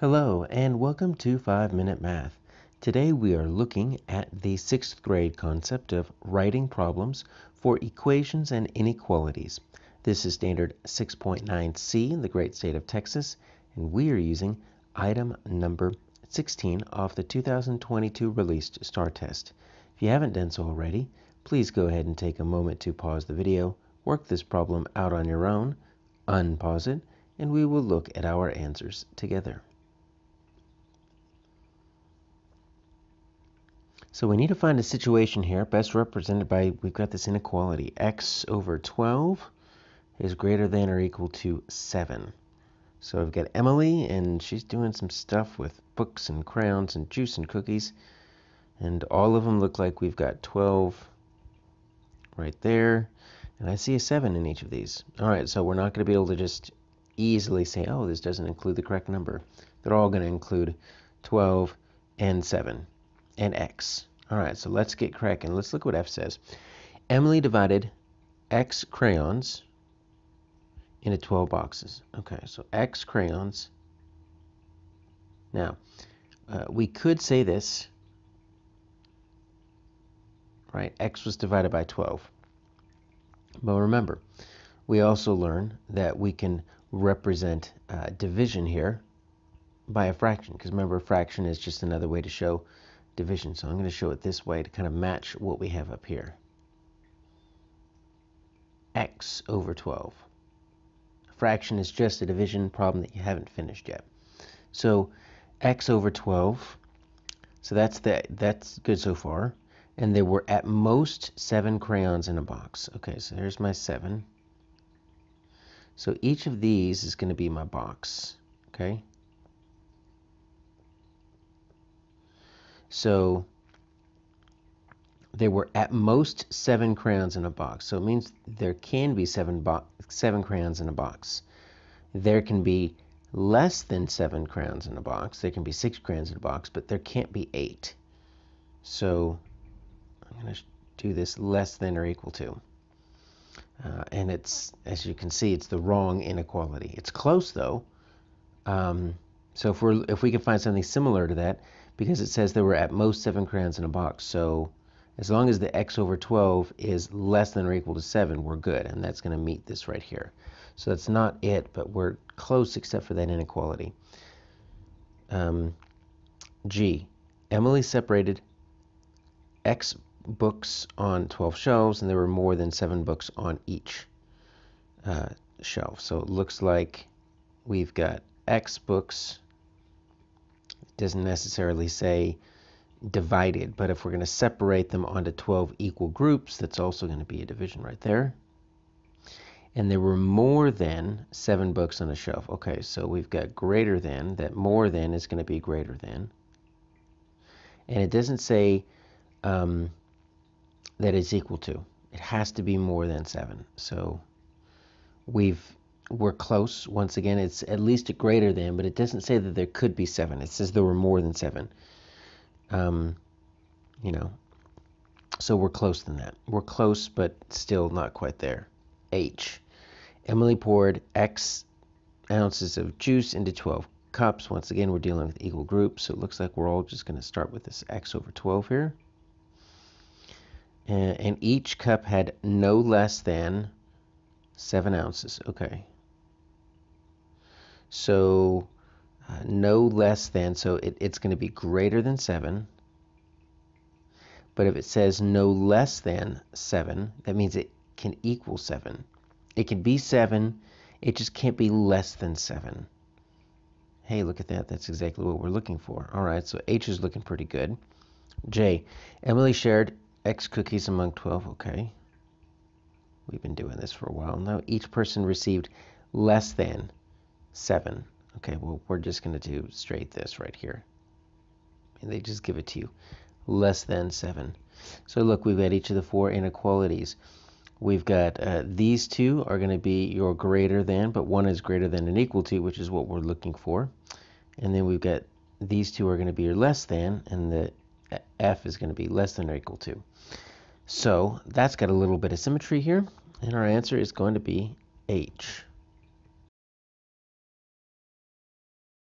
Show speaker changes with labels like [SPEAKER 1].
[SPEAKER 1] Hello and welcome to 5 Minute Math. Today we are looking at the 6th grade concept of writing problems for equations and inequalities. This is standard 6.9c in the great state of Texas and we are using item number 16 of the 2022 released STAAR test. If you haven't done so already, please go ahead and take a moment to pause the video, work this problem out on your own, unpause it, and we will look at our answers together. So we need to find a situation here best represented by, we've got this inequality. x over 12 is greater than or equal to 7. So I've got Emily, and she's doing some stuff with books and crayons and juice and cookies. And all of them look like we've got 12 right there. And I see a 7 in each of these. All right, so we're not going to be able to just easily say, oh, this doesn't include the correct number. They're all going to include 12 and 7 and x. All right, so let's get cracking. Let's look what f says. Emily divided x crayons into 12 boxes. Okay, so x crayons. Now, uh, we could say this, right? x was divided by 12. But remember, we also learn that we can represent uh, division here by a fraction, because remember, a fraction is just another way to show division. So I'm going to show it this way to kind of match what we have up here. x over 12. A fraction is just a division problem that you haven't finished yet. So x over 12, so that's, the, that's good so far. And there were at most seven crayons in a box. Okay, so here's my seven. So each of these is going to be my box. Okay. So there were at most seven crayons in a box. So it means there can be seven, seven crayons in a box. There can be less than seven crayons in a box. There can be six crayons in a box, but there can't be eight. So I'm going to do this less than or equal to. Uh, and it's, as you can see, it's the wrong inequality. It's close though. Um, so if, we're, if we can find something similar to that, because it says there were at most seven crayons in a box. So as long as the x over 12 is less than or equal to 7, we're good. And that's going to meet this right here. So that's not it, but we're close except for that inequality. Um, G. Emily separated x books on 12 shelves, and there were more than 7 books on each uh, shelf. So it looks like we've got x books doesn't necessarily say divided, but if we're going to separate them onto 12 equal groups, that's also going to be a division right there. And there were more than seven books on a shelf. Okay, so we've got greater than, that more than is going to be greater than. And it doesn't say um, that it's equal to. It has to be more than seven. So we've we're close. Once again, it's at least a greater than, but it doesn't say that there could be seven. It says there were more than seven. Um, you know, so we're close than that. We're close, but still not quite there. H. Emily poured X ounces of juice into 12 cups. Once again, we're dealing with equal groups, so it looks like we're all just going to start with this X over 12 here. And, each cup had no less than 7 ounces. Okay. So uh, no less than, so it, it's going to be greater than 7. But if it says no less than 7, that means it can equal 7. It can be 7, it just can't be less than 7. Hey, look at that. That's exactly what we're looking for. All right, so H is looking pretty good. J. Emily shared X cookies among 12. Okay. We've been doing this for a while now. Each person received less than 7. Okay, well, we're just going to do straight this right here. And they just give it to you. Less than 7. So look, we've got each of the four inequalities. We've got uh, these two are going to be your greater than, but one is greater than and equal to, which is what we're looking for. And then we've got these two are going to be your less than, and the f is going to be less than or equal to. So that's got a little bit of symmetry here, and our answer is going to be h.